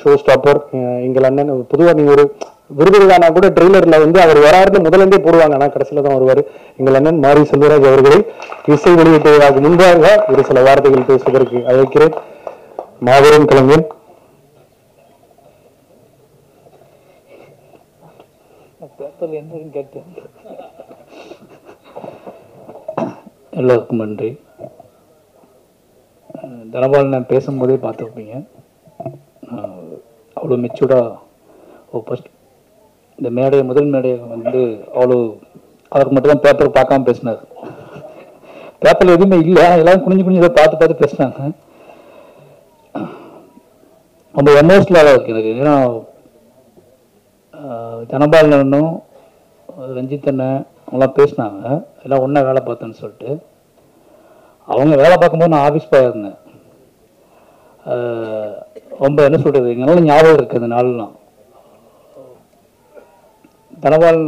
Show stopper எங்கள் அண்ணன் பொதுவாக நீங்கள் ஒரு விருதுகளானா கூட ட்ரெய்லர்ல வந்து அவர் வராருன்னு முதல்ல இருந்தே போடுவாங்க. ஆனால் கடைசியில் தான் வருவார். எங்கள் அண்ணன் மாரி செல்வராஜ் அவர்களை இசை வெளியிட்டதற்கு முன்பாக ஒரு சில வார்த்தைகள் பேசுவதற்கு அழைக்கிறேன். மாபெரும் கலைஞன். எல்லாருக்கும் நன்றி. தனபால் நான் பேசும்போதே பார்த்துருப்பீங்க. அவ்வளோ மெச்சூர்டாக ஓ ஃபஸ்ட் இந்த மேடையை முதல் மேடையை வந்து அவ்வளோ அவருக்கு மட்டும்தான் பேப்பர் பார்க்காம பேசினார். பேப்பரில் எதுவுமே இல்லை எல்லாரும் குனிஞ்சு குனிஞ்சு இதை பார்த்து பார்த்து பேசினாங்க. ரொம்ப எமோஷ்னலாக இருக்குது எனக்கு. ஏன்னா தனபாலனும் ரஞ்சித் அண்ணன் அவங்களாம் பேசினாங்க. எல்லாம் ஒன்றா வேலை பார்த்தேன்னு சொல்லிட்டு. அவங்க வேலை பார்க்கும்போது நான் ஆஃபீஸ் போயிருந்தேன். ரொம்ப என்ன சொல்கிறது எங்களால் ஞாபகம் இருக்குது அந்த நாள்லாம். தனபால்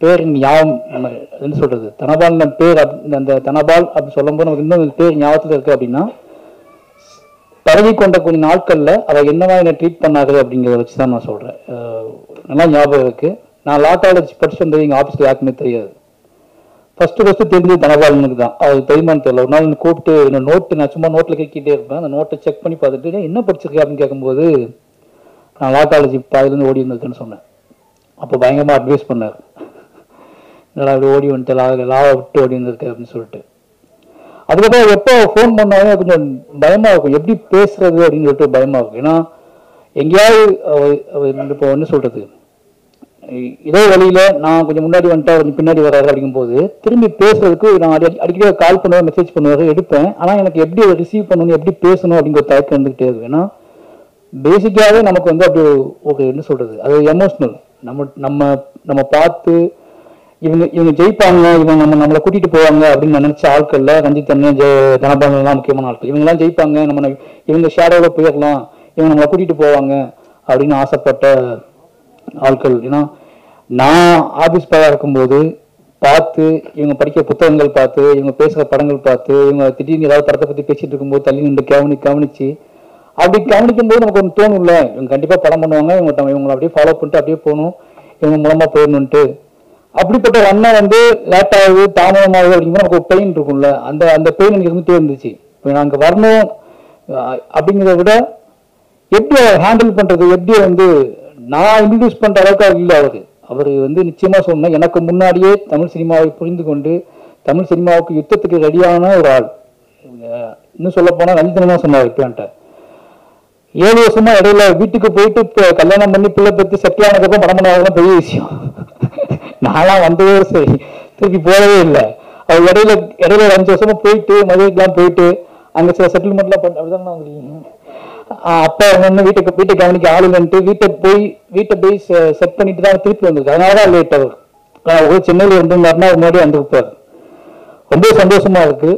பேர் ஞாபகம் நம்ம என்ன சொல்கிறது தனபாலன் பேர் அப் அந்த தனபால் அப்படி சொல்லும்போது நமக்கு இன்னும் பேர் ஞாபகத்தில் இருக்குது அப்படின்னா பரவி கொண்ட கொஞ்ச நாட்களில் அவள் என்னவா என்ன ட்ரீட் பண்ணாரு அப்படிங்கிறத வச்சு தான் நான் சொல்கிறேன் நல்லா ஞாபகம் இருக்குது நான் லா காலேஜ் படிச்சுட்டு வந்தது எங்கள் ஆஃபீஸில் யாருக்குமே தெரியாது. ஃபர்ஸ்ட் ஃபர்ஸ்ட் தெரிஞ்சது தனபாலனுக்கு தான் அது தெரியுமான்னு தெரியல ஒரு நாள் கூப்பிட்டு என்ன நோட்டு நான் சும்மா நோட்டில் கேட்கிட்டே இருப்பேன். அந்த நோட்டை செக் பண்ணி பார்த்துட்டு என்ன படிச்சிருக்க அப்படின்னு கேட்கும்போது நான் லா காலேஜ் பாதிலேருந்து ஓடி வந்துருக்கேன்னு சொன்னேன். அப்போ பயங்கரமாக அட்வைஸ் பண்ணார். என்னடா அப்படி ஓடி வந்துட்டு? லா லாவை விட்டு ஓடி வந்துருக்கேன் அப்படின்னு சொல்லிட்டு. அதுக்கப்புறம் எப்போ ஃபோன் பண்ணாலும் கொஞ்சம் பயமாக இருக்கும். எப்படி பேசுறது அப்படின்னு சொல்லிட்டு பயமாக இருக்கும். ஏன்னா எங்கேயாவது அவர் இப்போ ஒன்று சொல்கிறது இதே வழியில நான் கொஞ்சம் முன்னாடி வந்துட்டு அவர் கொஞ்சம் பின்னாடி வராரு அப்படிங்கும்போது திரும்பி பேசுறதுக்கு நான் அடிக்கடி கால் பண்ணுவேன் மெசேஜ் பண்ணுவாரு எடுப்பேன். ஆனா எனக்கு எப்படி ரிசீவ் பண்ணணும் எப்படி பேசணும் அப்படிங்கிற தயக்கம் இருந்துகிட்டே இருக்கு ஏன்னா பேசிக்காவே நமக்கு வந்து அப்படி ஓகே என்ன சொல்றது அது எமோஷனல் நம்ம நம்ம நம்ம பார்த்து இவங்க இவங்க ஜெயிப்பாங்க இவங்க நம்ம நம்மளை கூட்டிட்டு போவாங்க அப்படின்னு நினைச்ச ஆட்கள்ல ரஞ்சித் அண்ணன் ஜெய தனபாலன் எல்லாம் முக்கியமான ஆட்கள். இவங்க எல்லாம் ஜெயிப்பாங்க நம்ம இவங்க ஷேடோல போயிடலாம் இவங்க நம்மளை கூட்டிட்டு போவாங்க அப்படின்னு ஆசைப்பட்ட ஆட்கள் ஏன்னா நான் ஆபீஸ் பையாக இருக்கும்போது பார்த்து இவங்க படிக்கிற புத்தகங்கள் பார்த்து இவங்க பேசுகிற படங்கள் பார்த்து இவங்க திடீர்னு ஏதாவது படத்தை பற்றி பேசிட்டு இருக்கும்போது தள்ளி நின்று கவனி கவனிச்சு அப்படி கவனிக்கும் போது நமக்கு ஒன்று தோணும்ல. இவங்க கண்டிப்பாக படம் பண்ணுவாங்க. இவங்க தம்- இவங்களை அப்படியே ஃபாலோ பண்ணிட்டு அப்படியே போகணும். இவங்க மூலமாக போயிடணுன்ட்டு அப்படிப்பட்ட ஒரு அண்ணன் வந்து லேட் ஆகுது தாமதமாகுது அப்படிங்கிற நமக்கு ஒரு பெயின் இருக்கும்ல. அந்த அந்த பெயின் எனக்கு இருந்துட்டே இருந்துச்சு. இப்போ நான் அங்கே வரணும் அப்படிங்கிறத விட எப்படி ஹேண்டில் பண்ணுறது எப்படி வந்து நான் இன்ட்ரடியூஸ் பண்ற அளவுக்கு அவர் இல்லை அவர். அவர் வந்து நிச்சயமா சொன்னேன் எனக்கு முன்னாடியே தமிழ் சினிமாவை புரிந்து கொண்டு தமிழ் சினிமாவுக்கு யுத்தத்துக்கு ரெடியான ஒரு ஆள். இன்னும் சொல்லப்போனால் போனா சொன்னார் இப்போ ஏழு வருஷமா இடையில வீட்டுக்கு போயிட்டு கல்யாணம் பண்ணி பிள்ளை பெற்று செட்டில் ஆனதுக்கப்புறம் படம் பண்ணாதான் பெரிய விஷயம். நான்லாம் வந்ததே சரி. திருப்பி போகவே இல்லை. அவர் இடையில இடையில ஒரு அஞ்சு வருஷமா போயிட்டு மதுரைக்கெல்லாம் போயிட்டு அங்க சில செட்டில்மெண்ட்லாம் பண்ண அப்படிதான் வந்துருக்கீங்க அப்பா வந்து வீட்டுக்கு வீட்டை கவனிக்க ஆள் இல்லைன்ட்டு வீட்டை போய் வீட்டை போய் செட் பண்ணிட்டு தான் திருப்பி வந்திருக்கு அதனால தான் லேட் அவர் சென்னையில் இருந்திருந்தாருன்னா அவர் முன்னாடி வந்துருப்பார் ரொம்ப சந்தோஷமா இருக்கு.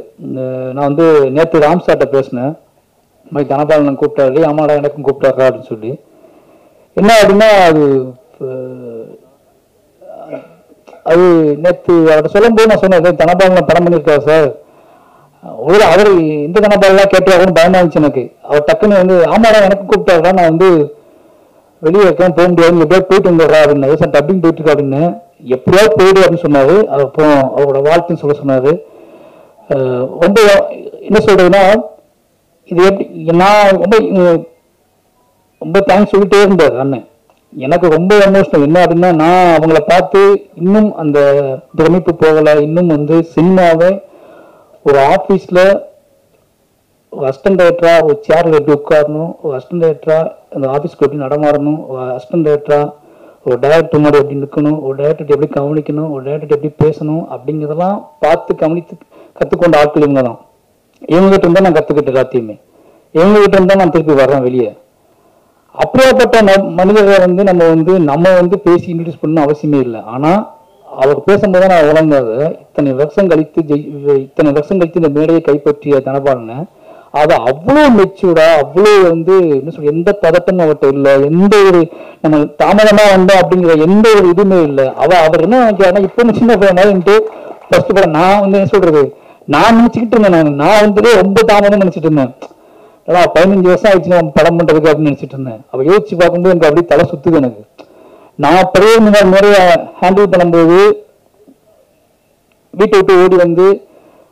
நான் வந்து நேற்று ராம் சார்ட்ட பேசினேன். மாதிரி தனபாலன் கூப்பிட்டாரு. ஆமாடா எனக்கும் கூப்பிட்டாரா அப்படின்னு சொல்லி. என்ன அப்படின்னா அது அது நேற்று அவர்கிட்ட சொல்லும்போது நான் சொன்னேன் தனபாலனை படம் பண்ணியிருக்காரு சார். ஒரு அவர் இந்த தனபாலெலாம் கேட்டாருன்னு பயமா இருந்துச்சு எனக்கு. அவர் டக்குன்னு வந்து ஆமாடா எனக்கு கூப்பிட்டாருடா நான் வந்து வெளியே இருக்கேன் போக முடியாது எப்படியாவது போயிட்டு வந்துடுறா அப்படின்னு சார் டப்பிங் போயிட்டு இருக்கா அப்படின்னு எப்படியாவது போயிடு அப்படின்னு சொன்னாரு. அவர் அப்புறம் அவரோட வாழ்த்துன்னு சொல்ல சொன்னாரு. ரொம்ப என்ன சொல்றதுன்னா இது எப்படி நான் ரொம்ப ரொம்ப தேங்க்ஸ் சொல்லிட்டே இருந்தார் அண்ணன். எனக்கு ரொம்ப எமோஷனல் என்ன அப்படின்னா நான் அவங்கள பார்த்து இன்னும் அந்த பிரமிப்பு போகலை. இன்னும் வந்து சினிமாவை ஒரு ஆஃபீஸில் ஒரு அசிஸ்டன்ட் டைரக்டரா ஒரு சேரில் எப்படி உட்காரணும் ஒரு அசிஸ்டன்ட் டைரக்டரா அந்த ஆஃபீஸ்க்கு எப்படி நடமாறணும் ஒரு அசிஸ்டன்ட் டைரக்டரா ஒரு டைரக்டர் முன்னாடி எப்படி நிற்கணும் ஒரு டைரக்டர் எப்படி கவனிக்கணும் ஒரு டைரக்டர் எப்படி பேசணும் அப்படிங்கிறதெல்லாம் பார்த்து கவனித்து கற்றுக்கொண்ட ஆட்கள் இவங்க தான். இவங்ககிட்ட இருந்தால் நான் கற்றுக்கிட்ட எல்லாத்தையுமே. இவங்ககிட்ட இருந்தால் நான் திருப்பி வர்றேன் வெளியே. அப்படியாப்பட்ட மனிதர்களை வந்து நம்ம வந்து நம்ம வந்து பேசி இன்ட்ரடியூஸ் பண்ணணும் அவசியமே இல்லை. ஆனால் அவர் பேசும்போது நான் உணர்ந்தது இத்தனை வருஷம் கழித்து ஜெய் இத்தனை வருஷம் கழித்து இந்த மேடையை கைப்பற்றிய தனபாலனை அதை அவ்வளோ மெச்சூரா அவ்வளோ வந்து என்ன சொல்ற எந்த பதட்டமும் அவர்கிட்ட இல்லை எந்த ஒரு நம்ம தாமதமா வந்தோம் அப்படிங்கிற எந்த ஒரு இதுவுமே இல்லை. அவ அவர் என்ன நினைக்கிறாருன்னா இப்போ சின்ன பையன் ஃபர்ஸ்ட் படம் நான் வந்து என்ன சொல்றது நான் நினைச்சுக்கிட்டு இருந்தேன் நான். நான் வந்து ரொம்ப தாமதம் நினைச்சிட்டு இருந்தேன். ஏன்னா பதினஞ்சு வருஷம் ஆயிடுச்சு நம்ம படம் பண்றதுக்கு அப்படின்னு நினைச்சிட்டு இருந்தேன். அவ யோசிச்சு பார்க்கும்போது எனக்கு அப்படியே தலை சுத்துது எனக்கு. நான் பெரிய நிறைய ஹேண்டில் பண்ணும்போது வீட்டை விட்டு ஓடி வந்து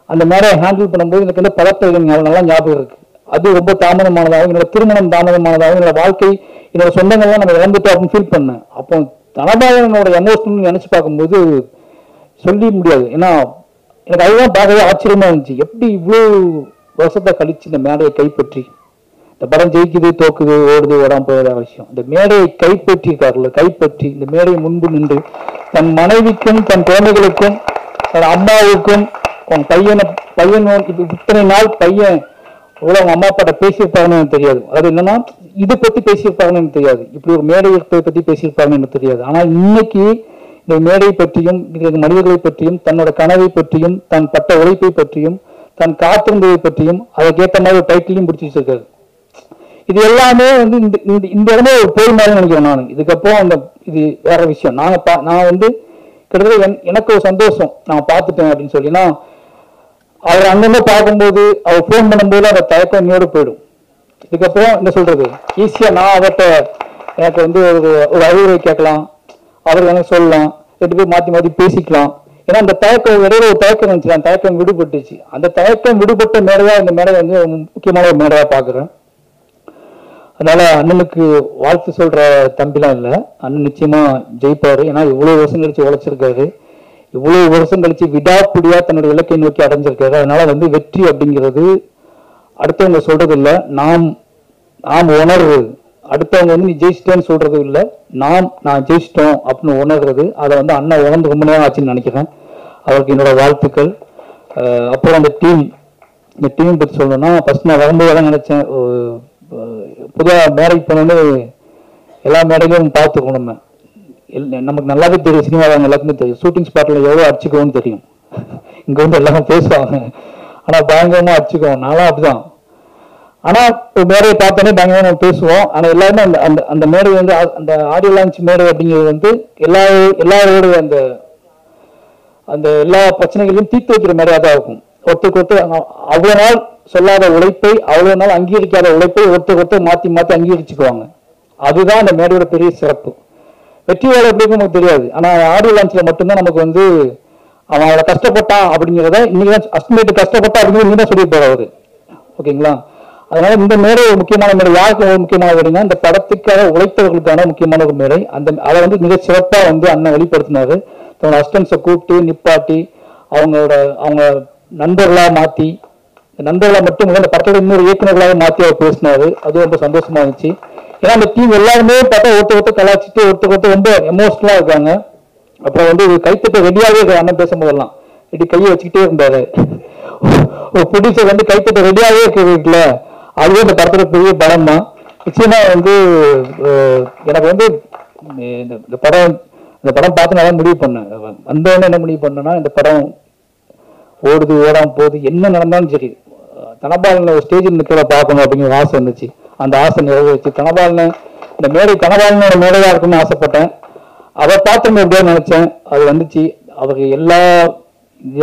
அந்த மேடையை ஹேண்டில் பண்ணும்போது எனக்கு வந்து பதட்டங்கள் நல்லா ஞாபகம் இருக்கு. அது ரொம்ப தாமதமானதாகவும் என்னோட திருமணம் தாமதமானதாகவும் என்னோட வாழ்க்கை என்னோட சொந்தங்கள்லாம் நம்ம இழந்துட்டோம் அப்படின்னு ஃபீல் பண்ணேன். அப்போ தனபாலனோட எமோஷனல் நினைச்சு பார்க்கும்போது சொல்லி முடியாது. ஏன்னா எனக்கு அதுதான் பார்க்கவே ஆச்சரியமா இருந்துச்சு. எப்படி இவ்வளோ வருஷத்தை கழிச்சு இந்த மேடையை கைப்பற்றி இந்த படம் ஜெயிக்குது தோக்குது ஓடுது ஓடாம போகிற விஷயம். இந்த மேடையை கைப்பற்றியிருக்காருல்ல கைப்பற்றி இந்த மேடையை முன்பு நின்று தன் மனைவிக்கும் தன் குழந்தைகளுக்கும் தன் அம்மாவுக்கும் உன் பையனை பையன் இத்தனை நாள் பையன் இவ்வளோ அவங்க அம்மா அப்பாட்ட பேசியிருப்பாங்கன்னு எனக்கு தெரியாது. அது என்னன்னா இதை பத்தி பேசியிருப்பாங்கன்னு எனக்கு தெரியாது. இப்படி ஒரு மேடை பற்றி பத்தி பேசியிருப்பாங்கன்னு எனக்கு தெரியாது. ஆனால் இன்னைக்கு இந்த மேடை பற்றியும் இந்த மனிதர்களை பற்றியும் தன்னோட கனவை பற்றியும் தன் பட்ட உழைப்பை பற்றியும் தன் காத்திருந்ததை பற்றியும் அதற்கேற்ற மாதிரி ஒரு டைட்டிலையும் பிடிச்சி வச்சிருக்காரு. இது எல்லாமே வந்து இந்த இந்த இடமே ஒரு போய் மாதிரி நினைக்கிறேன் நான். இதுக்கப்புறம் அந்த இது வேற விஷயம். நாங்கள் பா நான் வந்து கிட்டத்தட்ட என்- எனக்கு ஒரு சந்தோஷம். நான் பார்த்துட்டேன் அப்படின்னு சொல்லினா அவர் அங்கங்க பார்க்கும்போது அவர் ஃபோன் பண்ணும்போது அந்த தயக்கம் என்னோட போயிடும். இதுக்கப்புறம் என்ன சொல்றது? ஈஸியா நான் அவர்கிட்ட எனக்கு வந்து ஒரு ஒரு அறிவுரை கேட்கலாம். அவர் எனக்கு சொல்லலாம். ரெண்டு பேர் மாத்தி மாத்தி பேசிக்கலாம். ஏன்னா அந்த தயக்கம் இடையில ஒரு தயக்கம் இருந்துச்சு. அந்த தயக்கம் விடுபட்டுச்சு. அந்த தயக்கம் விடுபட்ட மேடையா இந்த மேடை வந்து முக்கியமான ஒரு மேடையா பாக்குறேன் அதனால அண்ணனுக்கு வாழ்த்து சொல்ற தம்பிலாம் இல்லை. அண்ணன் நிச்சயமா ஜெயிப்பாரு. ஏன்னா இவ்வளவு வருஷம் கழிச்சு உழைச்சிருக்காரு. இவ்வளவு வருஷம் கழிச்சு விடாப்பிடியா தன்னுடைய இலக்கை நோக்கி அடைஞ்சிருக்காரு. அதனால வந்து வெற்றி அப்படிங்கிறது அடுத்தவங்க சொல்றது இல்லை. நாம் நாம் உணர்றது அடுத்தவங்க வந்து நீ ஜெயிச்சிட்டேன்னு சொல்றது இல்லை. நாம் நான் ஜெயிச்சிட்டோம் அப்படின்னு உணர்றது அதை வந்து அண்ணன் உணர்ந்து ரொம்ப நேரம் ஆச்சுன்னு நினைக்கிறேன். அவருக்கு என்னோட வாழ்த்துக்கள். அப்புறம் அந்த டீம் இந்த டீம் பற்றி சொல்லணும்னா ஃபர்ஸ்ட் நான் வரும்போது தான் நினைச்சேன் புதுவாக மேடைக்கு பண்ணோன்னு எல்லா மேடையிலும் பார்த்துக்கணும் நம்ம. எல்- நமக்கு நல்லாவே தெரியும் சினிமாவாங்க எல்லாருக்குமே தெரியும். ஷூட்டிங் ஸ்பாட்டில் எவ்வளோ அடிச்சுக்கோன்னு தெரியும். இங்கே வந்து எல்லாரும் பேசுவாங்க. ஆனால் பயங்கரமாக அடிச்சுக்குவோம். நானும் அப்படிதான். ஆனால் இப்போ மேடையை பார்த்தோன்னே பயங்கரமாக நம்ம பேசுவோம். ஆனால் எல்லாருமே அந்த அந்த அந்த மேடை வந்து அந்த ஆடியோ லான்ச் மேடை அப்படிங்கிறது வந்து எல்லா எல்லாரோடைய அந்த அந்த எல்லா பிரச்சனைகளையும் தீர்த்து வைக்கிற மேடையாக தான் இருக்கும். ஒருத்தருக்கு ஒருத்தர் அவ்வளோ நாள் சொல்லாத உழைப்பை அவ்வளவு நாள் அங்கீகரிக்காத உழைப்பை ஒருத்தருக்கு ஒருத்தர் மாத்தி மாத்தி அங்கீகரிச்சுக்குவாங்க. அதுதான் அந்த மேடையோட பெரிய சிறப்பு. வெற்றி வேலை எப்படின்னு நமக்கு தெரியாது. ஆனா ஆடியோ லான்ச்ல மட்டும்தான் நமக்கு வந்து அவன் அவளை கஷ்டப்பட்டான் அப்படிங்கிறத இன்னைக்கு தான் அஸ்டிமேட் கஷ்டப்பட்டா அப்படிங்கிறது தான் சொல்லி அவரு. ஓகேங்களா? அதனால இந்த மேடை ஒரு முக்கியமான மேடை. யாருக்கு ஒரு முக்கியமான மேடைனா இந்த படத்துக்காக உழைத்தவர்களுக்கான முக்கியமான ஒரு மேடை. அந்த அதை வந்து மிக சிறப்பா வந்து அண்ணன் வெளிப்படுத்தினாரு. தன்னோட அஸ்டன்ஸை கூப்பிட்டு நிப்பாட்டி அவங்களோட அவங்க நண்பர்களா மாத்தி நண்பர்களை மட்டும் இல்லை இந்த படத்தோட இன்னொரு இயக்குநர்களாக மாற்றி அவர் பேசினாரு. அது ரொம்ப சந்தோஷமா இருந்துச்சு. ஏன்னா அந்த டீம் எல்லாருமே பார்த்தா ஒருத்த ஒருத்த கலாச்சிட்டு ஒருத்த ஒருத்த ரொம்ப எமோஷனலா இருக்காங்க. அப்புறம் வந்து கைத்தட்ட ரெடியாகவே அண்ணன் பேசும்போதெல்லாம். இப்படி கையை வச்சுக்கிட்டே இருந்தாரு. ஒரு ப்ரொடியூசர் வந்து கைத்தட்ட ரெடியாகவே இருக்குல்ல அதுவே இந்த படத்துல பெரிய படம் தான் நிச்சயமா வந்து எனக்கு வந்து இந்த இந்த படம் இந்த படம் பார்த்து நான் முடிவு பண்ணேன். வந்தோடனே என்ன முடிவு பண்ணேன்னா இந்த படம் ஓடுது ஓடாம போகுது என்ன நடந்தாலும் சரி தனபாலனை ஒரு ஸ்டேஜில் நிற்கிறத பார்க்கணும் அப்படிங்கிற ஆசை இருந்துச்சு. அந்த ஆசை நிறைவேறிச்சு. தனபாலனை இந்த மேடை தனபாலனோட மேடையாக இருக்குன்னு ஆசைப்பட்டேன். அதை பார்த்து எப்படியோ நினைச்சேன். அது வந்துச்சு. அவருக்கு எல்லா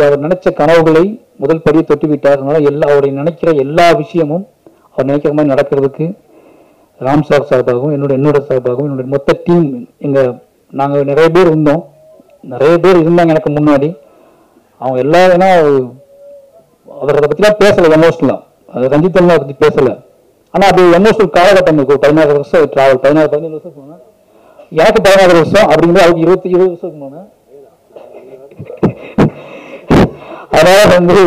அவர் நினைச்ச கனவுகளை முதல் படியை தொட்டு விட்டார்னால எல்லா அவரை நினைக்கிற எல்லா விஷயமும் அவர் நினைக்கிற மாதிரி நடக்கிறதுக்கு ராம் சார் சார்பாகவும் என்னோட என்னோட சார்பாகவும் என்னுடைய மொத்த டீம் எங்கள் நாங்கள் நிறைய பேர் இருந்தோம். நிறைய பேர் இருந்தாங்க எனக்கு முன்னாடி. அவங்க எல்லா ஏன்னா அவர் அதை பத்திலாம் பேசல எமோஷனலா அது ரஞ்சித் அண்ணா பத்தி பேசல. ஆனா அது எமோஷனல் காலகட்டம் இருக்கு. ஒரு பதினாறு வருஷம் டிராவல் பதினாறு பதினேழு வருஷம் போனேன். எனக்கு பதினாறு வருஷம் அப்படிங்கிறது அவருக்கு இருபத்தி இருபது வருஷம் போனேன். அதனால வந்து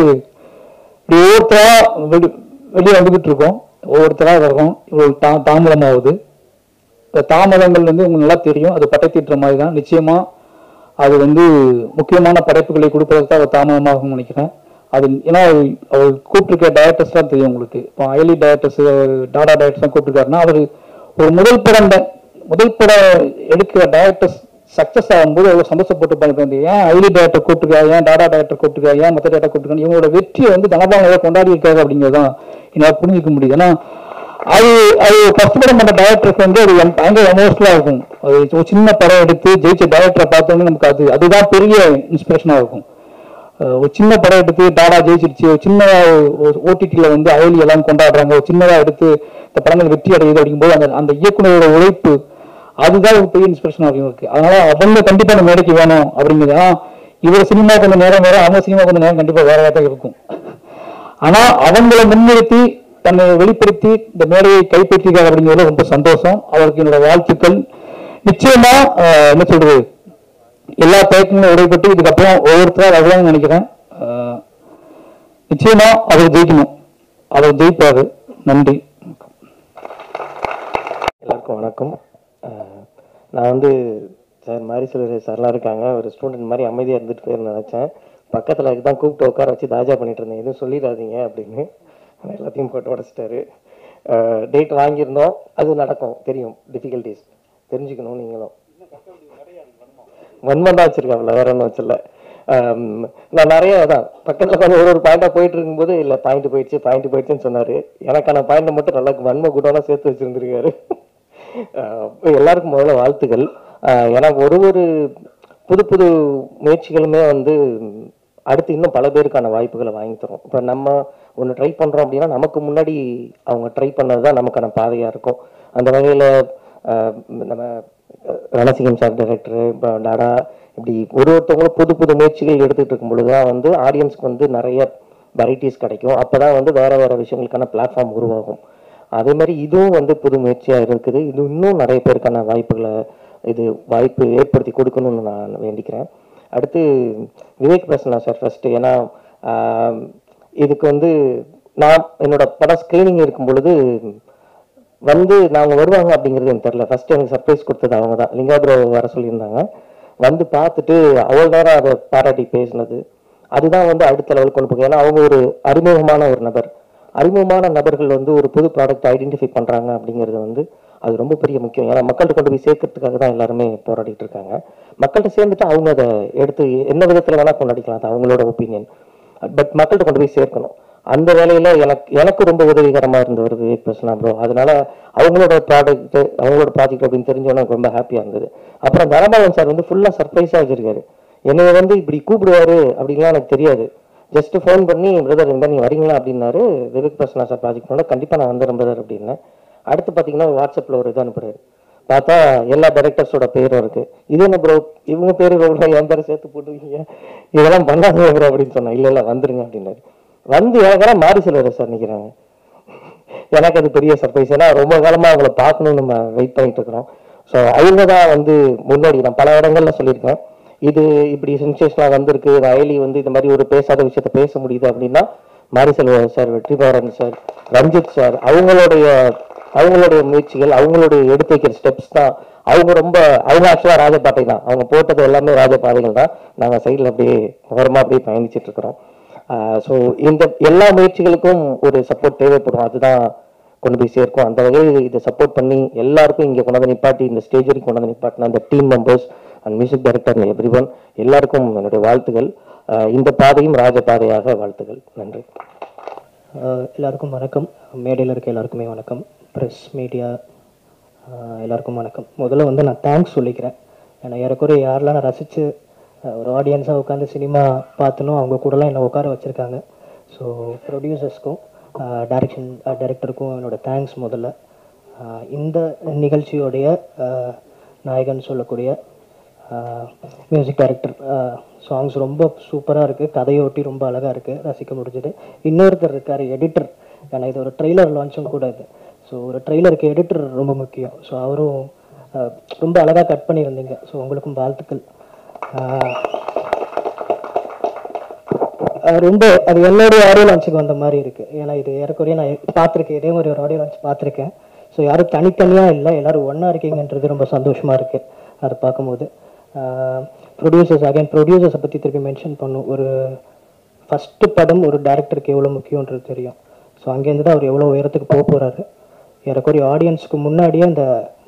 இப்படி ஒவ்வொருத்தரா வெளி வெளியே வந்துகிட்டு இருக்கோம். ஒவ்வொருத்தரா வர்றோம். இவ்வளவு தா தாமதமாகுது. தாமதங்கள் வந்து உங்களுக்கு நல்லா தெரியும். அது பட்டை தீட்டுற மாதிரி தான். நிச்சயமா அது வந்து முக்கியமான படைப்புகளை கொடுப்பதற்கு தான் அவர் நினைக்கிறேன். அது ஏன்னா அவர்- கூப்பிட்டுருக்க டேரக்டர்ஸ் தான் தெரியும் உங்களுக்கு. இப்போ அயலி டேரக்டர்ஸ் டாடா டேரக்டர்ஸ் தான் கூப்பிட்டுருக்காருன்னா அவர் ஒரு முதல் படம் முதல் படம் எடுக்கிற டேரக்டர்ஸ் சக்ஸஸ் ஆகும்போது அவ்வளோ சந்தோஷப்பட்டு பண்ணிட்டு ஏன் ஐலி டேரக்டர் கூப்பிட்டுருக்கா ஏன் டாடா டேரக்டர் கூப்பிட்டுருக்கா ஏன் மற்ற டேரக்டர் கூப்பிட்டுருக்காங்க இவங்களோட வெற்றியை வந்து தனபால கொண்டாடி இருக்காரு அப்படிங்கிறதான் என்னால் புரிஞ்சிக்க முடியுது ஏன்னா அது அது ஃபர்ஸ்ட் படம் பண்ண டேரக்டருக்கு வந்து அது பயங்கர எமோஷனலாக இருக்கும். அது ஒரு சின்ன படம் எடுத்து ஜெயிச்ச டேரக்டரை பார்த்தோன்னே நமக்கு அது அதுதான் பெரிய இன்ஸ்பிரேஷனாக இருக்கும். ஒரு சின்ன படம் எடுத்து டாடா ஜெயிச்சிருச்சு ஒரு சின்ன ஓடிடியில் வந்து அயலி எல்லாம் கொண்டாடுறாங்க ஒரு சின்னதாக எடுத்து இந்த படங்கள் வெற்றி அடையுது அப்படிங்கும்போது அந்த அந்த இயக்குனரோட உழைப்பு அதுதான் ஒரு பெரிய இன்ஸ்பிரேஷன் அப்படின்னு இருக்கு அதனால அவங்க கண்டிப்பாக நம்ம மேடைக்கு வேணும் அப்படிங்கிறது இவர் சினிமா கொஞ்சம் நேரம் வேற அவங்க சினிமா கொஞ்சம் நேரம் கண்டிப்பாக வேற தான் இருக்கும். ஆனால் அவங்களை முன்னிறுத்தி தன்னை வெளிப்படுத்தி இந்த மேடையை கைப்பற்றிருக்காங்க அப்படிங்கிறது ரொம்ப சந்தோஷம். அவருக்கு என்னோட வாழ்த்துக்கள். நிச்சயமா என்ன சொல்றது? எல்லா தயக்கங்களும் உடைப்பட்டு இதுக்கப்புறம் ஒவ்வொருத்தரும் அவ்வளவு நினைக்கிறேன். நிச்சயமா அவர் ஜெயிக்கணும். அவர் ஜெயிப்பாரு. நன்றி. எல்லாருக்கும் வணக்கம். நான் வந்து சார் மாதிரி சொல்லுற சார்லாம் இருக்காங்க. ஒரு ஸ்டூடெண்ட் மாதிரி அமைதியாக இருந்துட்டு போயிருந்தேன் நினச்சேன். பக்கத்தில் தான் கூப்பிட்டு உட்கார வச்சு தாஜா பண்ணிட்டு இருந்தேன். எதுவும் சொல்லிடாதீங்க அப்படின்னு. ஆனால் எல்லாத்தையும் போட்டு உடச்சிட்டாரு. டேட் வாங்கியிருந்தோம். அது நடக்கும். தெரியும். டிஃபிகல்ட்டிஸ் தெரிஞ்சுக்கணும் நீங்களும். வன்மம் தான் வச்சிருக்காங்களா வேற ஒன்றும் வச்சிடல. நான் நிறைய அதான் பக்கத்தில் கொஞ்சம் ஒரு ஒரு பாயிண்டாக போயிட்டு இருக்கும்போது இல்லை பாயிண்ட் போயிடுச்சு பாயிண்ட் போயிடுச்சுன்னு சொன்னார். எனக்கான பாயிண்டை மட்டும் நல்லா வன்ம கூட்டம்லாம் சேர்த்து வச்சிருந்திருக்காரு. எல்லாருக்கும் முதல்ல வாழ்த்துக்கள். எனக்கு ஒரு ஒரு புது புது முயற்சிகளுமே வந்து அடுத்து இன்னும் பல பேருக்கான வாய்ப்புகளை வாங்கி தரும். இப்போ நம்ம ஒன்று ட்ரை பண்ணுறோம் அப்படின்னா நமக்கு முன்னாடி அவங்க ட்ரை பண்ணது தான் நமக்கான பாதையாக இருக்கும். அந்த வகையில் நம்ம ரணசிங்கம் சார் டைரக்டர் இப்போ டாடா இப்படி ஒரு ஒருத்தவங்களும் புது புது முயற்சிகள் எடுத்துகிட்டு இருக்கும் பொழுது தான் வந்து ஆடியன்ஸ்க்கு வந்து நிறைய வெரைட்டிஸ் கிடைக்கும். அப்போ தான் வந்து வேறு வேறு விஷயங்களுக்கான பிளாட்ஃபார்ம் உருவாகும். அதே மாதிரி இதுவும் வந்து புது முயற்சியாக இருக்குது. இது இன்னும் நிறைய பேருக்கான வாய்ப்புகளை இது வாய்ப்பு ஏற்படுத்தி கொடுக்கணும்னு நான் வேண்டிக்கிறேன். அடுத்து விவேக் பிரசன்னா சார் ஃபர்ஸ்ட் ஏன்னா இதுக்கு வந்து நான் என்னோட படம் ஸ்க்ரீனிங் இருக்கும் பொழுது வந்து நாங்கள் வருவாங்க அப்படிங்கிறது எனக்கு தெரில ஃபர்ஸ்ட் எனக்கு சர்ப்ரைஸ் கொடுத்தது அவங்க தான். லிங்கா வர சொல்லியிருந்தாங்க. வந்து பார்த்துட்டு அவ்வளோ நேரம் அதை பாராட்டி பேசினது. அதுதான் வந்து அடுத்த லெவலுக்கு கொண்டு போகும் ஏன்னா அவங்க ஒரு அறிமுகமான ஒரு நபர். அறிமுகமான நபர்கள் வந்து ஒரு புது ப்ராடக்ட் ஐடென்டிஃபை பண்ணுறாங்க அப்படிங்கிறது வந்து அது ரொம்ப பெரிய முக்கியம். ஏன்னா மக்கள்கிட்ட கொண்டு போய் சேர்க்கறதுக்காக தான் எல்லாருமே போராடிட்டு இருக்காங்க. மக்கள்கிட்ட சேர்ந்துட்டு அவங்க அதை எடுத்து என்ன விதத்தில் வேணால் கொண்டாடிக்கலாம். அது அவங்களோட ஒப்பீனியன் பட் மக்கள்கிட்ட கொண்டு போய் சேர்க்கணும். அந்த வேலையில் எனக்கு எனக்கு ரொம்ப உதவிகரமாக இருந்தவர் விவேக் பிரசனா ப்ரோ அதனால அவங்களோட ப்ராடக்ட் அவங்களோட ப்ராஜெக்ட் அப்படின்னு தெரிஞ்சோன்னு எனக்கு ரொம்ப ஹாப்பியாக இருந்தது. அப்புறம் தனபாலன் சார் வந்து ஃபுல்லாக சர்ப்ரைஸாக வச்சிருக்காரு என்னை வந்து இப்படி கூப்பிடுவாரு அப்படின்லாம் எனக்கு தெரியாது. ஜஸ்ட் ஃபோன் பண்ணி பிரதர் இந்த நீ வரீங்களா? அப்படின்னாரு. விவேக் பிரசனா சார் ப்ராஜெக்ட்னோட கண்டிப்பாக நான் வந்துடுறேன் பிரதர் அப்படின்னேன். அடுத்து பார்த்தீங்கன்னா வாட்ஸ்அப்பில் ஒரு இது அனுப்புறாரு. பார்த்தா எல்லா டைரக்டர்ஸோட பேரும் இருக்குது இது என்ன ப்ரோ இவங்க பேர் ரொம்ப என் பேரை சேர்த்து போட்டுருக்கீங்க. இதெல்லாம் பண்ணாதீங்க ப்ரோ அப்படின்னு சொன்னேன் இல்லை இல்லை வந்துருங்க அப்படின்னாரு. வந்து எனக்கெல்லாம் மாறி செல்வாரு சார் நிற்கிறாங்க எனக்கு அது பெரிய சர்ப்ரைஸ் ஏன்னா ரொம்ப காலமாக அவங்கள பார்க்கணும்னு நம்ம வெயிட் பண்ணிட்டு இருக்கிறோம். ஸோ அவங்க தான் வந்து முன்னாடி. நான் பல இடங்கள்ல சொல்லியிருக்கேன். இது இப்படி சென்சேஷனாக வந்திருக்கு அயலி வந்து இந்த மாதிரி ஒரு பேசாத விஷயத்த பேச முடியுது அப்படின்னா Mariselva sir Vetrimaaran sir Ranjith sir அவங்களுடைய அவங்களுடைய முயற்சிகள் அவங்களுடைய எடுத்து வைக்கிற ஸ்டெப்ஸ் தான். அவங்க ரொம்ப அவங்க ஆக்சுவலாக ராஜபாட்டை தான். அவங்க போட்டது எல்லாமே ராஜபாதைகள் தான். நாங்கள் சைடில் அப்படியே ஓரமாக அப்படியே பயணிச்சிட்டு இருக்கிறோம். ஸோ இந்த எல்லா முயற்சிகளுக்கும் ஒரு சப்போர்ட் தேவைப்படும். அதுதான் கொண்டு போய் சேர்க்கும். அந்த வகையில் இதை சப்போர்ட் பண்ணி எல்லாருக்கும் இங்கே கொண்டாந்து நிப்பாட்டி இந்த ஸ்டேஜ் வரைக்கும் கொண்டாந்து நிப்பாட்டின அந்த team members and music director everyone எல்லாருக்கும் என்னுடைய வாழ்த்துக்கள் இந்த பாதையும் ராஜபாதையாக வாழ்த்துக்கள் நன்றி. எல்லாருக்கும் வணக்கம். மேடையில் இருக்க எல்லாருக்குமே வணக்கம். ப்ரெஸ் மீடியா எல்லாருக்கும் வணக்கம். முதல்ல வந்து நான் தேங்க்ஸ் சொல்லிக்கிறேன். ஏன்னா ஏறக்குறைய யாரெல்லாம் நான் ரசித்து ஒரு ஆடியன்ஸாக உட்காந்து சினிமா பார்த்தனோ அவங்க கூடலாம் என்னை உட்கார வச்சுருக்காங்க. ஸோ ப்ரொடியூசர்ஸ்க்கும் டைரக்ஷன் டைரக்டருக்கும் என்னோட தேங்க்ஸ் முதல்ல. இந்த நிகழ்ச்சியோடைய நாயகன் சொல்லக்கூடிய மியூசிக் டைரக்டர் சாங்ஸ் ரொம்ப சூப்பராக இருக்குது கதையொட்டி ரொம்ப அழகாக இருக்குது ரசிக்க முடிஞ்சது. இன்னொருத்தர் இருக்கார் எடிட்டர் ஏன்னா இது ஒரு ட்ரெய்லர் லான்ச்சும் கூட இது. ஸோ ஒரு ட்ரெய்லருக்கு எடிட்டர் ரொம்ப முக்கியம். ஸோ அவரும் ரொம்ப அழகாக கட் பண்ணியிருந்தீங்க. ஸோ உங்களுக்கும் வாழ்த்துக்கள். ரொம்ப அது என்னுடைய ஆடியோ லான்ச்சுக்கு வந்த மாதிரி இருக்குது ஏன்னா இது ஏறக்குறைய நான் பார்த்துருக்கேன். இதே மாதிரி ஒரு ஆடியோ லான்ச் பார்த்துருக்கேன். ஸோ யாரும் தனித்தனியாக இல்லை எல்லோரும் ஒன்றா இருக்கீங்கன்றது ரொம்ப சந்தோஷமாக இருக்குது அதை பார்க்கும்போது. ப்ரொடியூசர்ஸ் அகைன் ப்ரொடியூசர்ஸை பற்றி திருப்பி மென்ஷன் பண்ணும். ஒரு ஃபஸ்ட்டு படம் ஒரு டேரக்டருக்கு எவ்வளோ முக்கியன்றது தெரியும். ஸோ அங்கேருந்து தான் அவர் எவ்வளோ உயரத்துக்கு போக போகிறாரு ஏறக்குறைய ஆடியன்ஸ்க்கு முன்னாடியே அந்த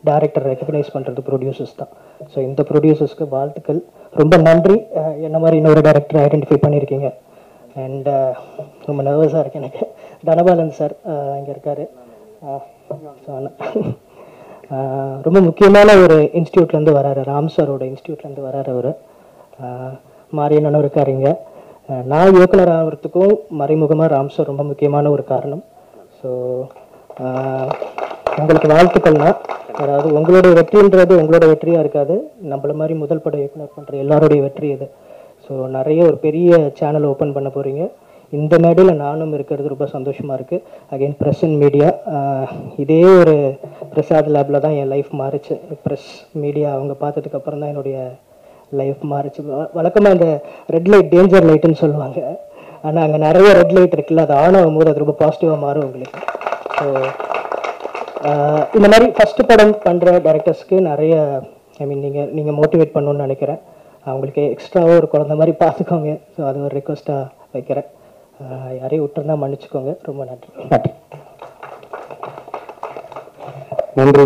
டேரக்டர் ரெக்கக்னைஸ் பண்ணுறது ப்ரொடியூசர்ஸ் தான். ஸோ இந்த ப்ரொடியூசர்ஸ்க்கு வாழ்த்துக்கள். ரொம்ப நன்றி. என்ன மாதிரி இன்னொரு டேரக்டர் ஐடென்டிஃபை பண்ணியிருக்கீங்க அண்ட் uh, ரொம்ப நர்வஸாக இருக்கு எனக்கு. தனபாலன் சார் இங்கே இருக்கார். ஸோ ரொம்ப முக்கியமான ஒரு இன்ஸ்டியூட்லேருந்து வராரு. ராம் சாரோட இன்ஸ்டியூட்லேருந்து வராரு அவர். மாரியண்ணனும் இருக்காருங்க இங்கே. நான் இயக்குனர் ஆகிறதுக்கும் மறைமுகமாக ராம் சார் ரொம்ப முக்கியமான ஒரு காரணம். ஸோ உங்களுக்கு வாழ்த்துக்கள்னா அதாவது உங்களுடைய வெற்றின்றது உங்களோட வெற்றியாக இருக்காது. நம்மள மாதிரி முதல் பட இயக்குனர் பண்ணுற எல்லாருடைய வெற்றி இது. ஸோ நிறைய ஒரு பெரிய சேனல் ஓப்பன் பண்ண போகிறீங்க இந்த மேடையில் நானும் இருக்கிறது ரொம்ப சந்தோஷமாக இருக்குது அகைன் ப்ரெஸ் அண்ட் மீடியா இதே ஒரு பிரசாத் லேபில் தான் என் லைஃப் மாறுச்சு. ப்ரெஸ் மீடியா அவங்க பார்த்ததுக்கப்புறம் தான் என்னுடைய லைஃப் மாறிச்சு. வழக்கமாக இந்த ரெட் லைட் டேஞ்சர் லைட்டுன்னு சொல்லுவாங்க. ஆனால் அங்கே நிறைய ரெட் லைட் இருக்குல்ல அது ஆன் ஆகும்போது அது ரொம்ப பாசிட்டிவாக மாறும் உங்களுக்கு. ஸோ இந்த மாதிரி ஃபஸ்ட்டு படம் பண்ணுற டேரக்டர்ஸ்க்கு நிறைய ஐ மீன் நீங்கள் நீங்கள் மோட்டிவேட் பண்ணணும்னு நினைக்கிறேன். அவங்களுக்கு எக்ஸ்ட்ராவாக ஒரு குழந்த மாதிரி பார்த்துக்கோங்க. ஸோ அது ஒரு ரிக்வஸ்ட்டாக வைக்கிறேன். யாரையும் விட்டுருந்தா மன்னிச்சுக்கோங்க. ரொம்ப நன்றி நன்றி. நன்றி.